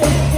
Take